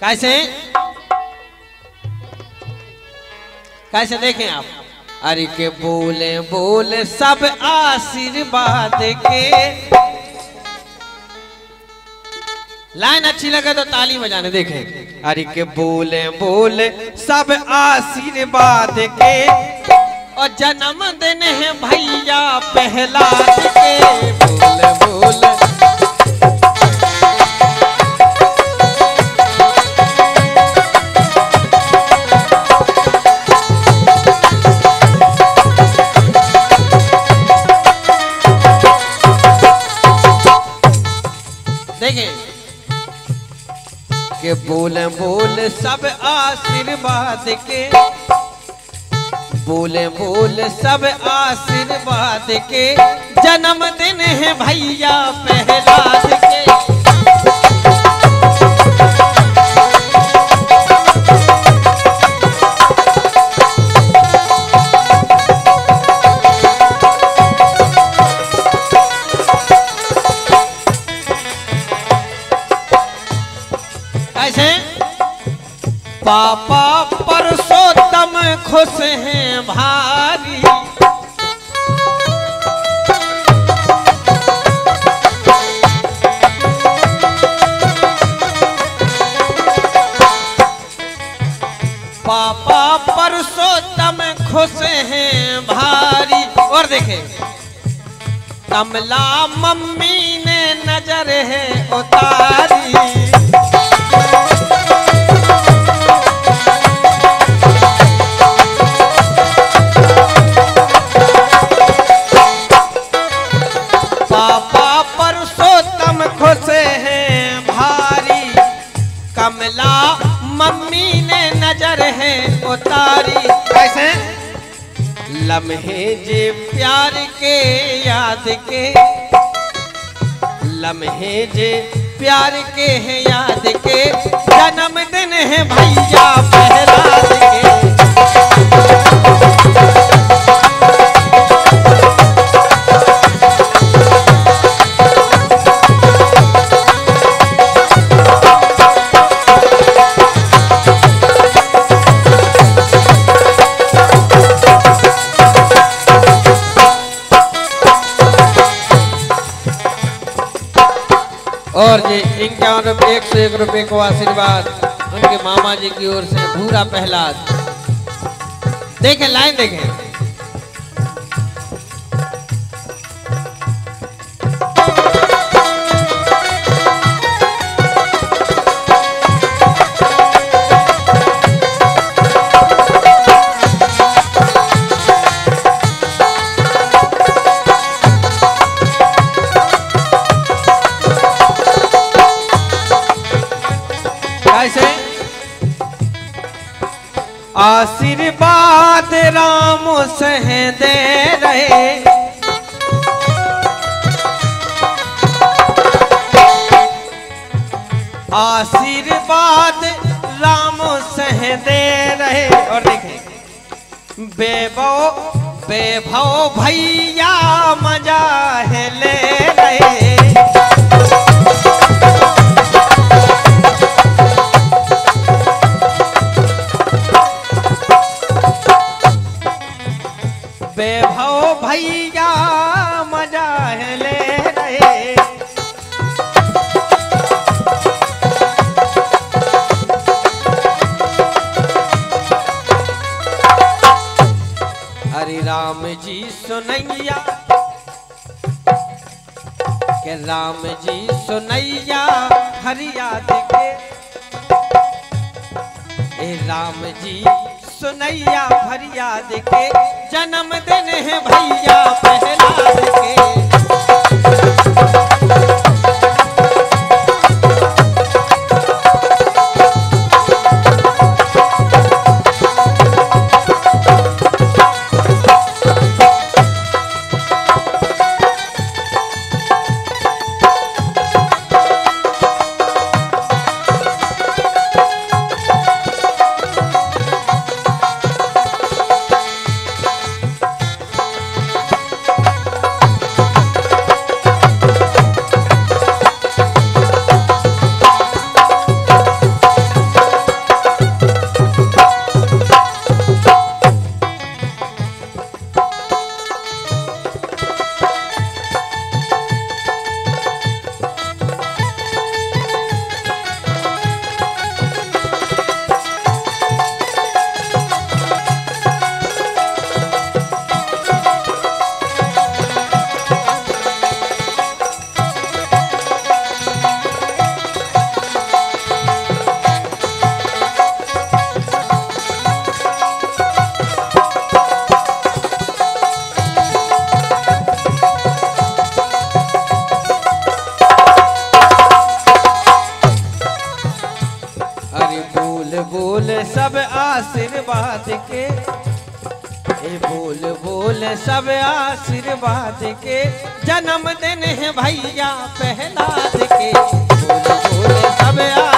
कैसे? कैसे देखें आप? अरे के बोले बोले, सब आशीर्वाद के। लाइन अच्छी लगे तो ताली बजाने देखें। अरे के बोले बोले, सब आशीर्वाद के। और जन्मदिन है भैया, पहला के। बोले, बोल, सब आशीर्वाद के। बोल बोल, सब आशीर्वाद के। जन्मदिन है भैया पहलाद के। पापा परसोत्तम खुश हैं भारी। पापा परसोत्तम खुश हैं भारी। और देखे कमला मम्मी ने नज़र है उतारी। उतारी। कैसे? लम्हे जे प्यार के याद के। लम्हे जे प्यार के है याद के। जन्मदिन है भैया पहला के। और जी, इक्यावन एक सौ एक रुपये को आशीर्वाद। उनके मामा जी की ओर से, भूरा पहलाद। देखें, लाइन देखें। आशीर्वाद राम सह दे रहे। आशीर्वाद राम सह दे रहे। और देखें, बेबो, बेभव भैया मज़ा है ले रहे। मज़ा हरि राम जी सुनैया के राम जी सुनैया हरियाद के। ए राम जी सुनैया भरिया के जन्मदिन है भैया पहला सब आशीर्वाद के। ए बोल बोल, सब आशीर्वाद के। जन्मदिन है भैया पहला के। बोल बोल, सब आशीर्वाद